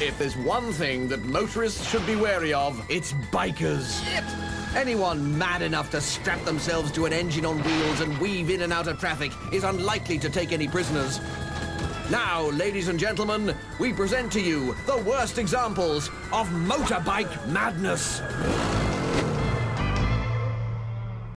If there's one thing that motorists should be wary of, it's bikers. Anyone mad enough to strap themselves to an engine on wheels and weave in and out of traffic is unlikely to take any prisoners. Now, ladies and gentlemen, we present to you the worst examples of motorbike madness.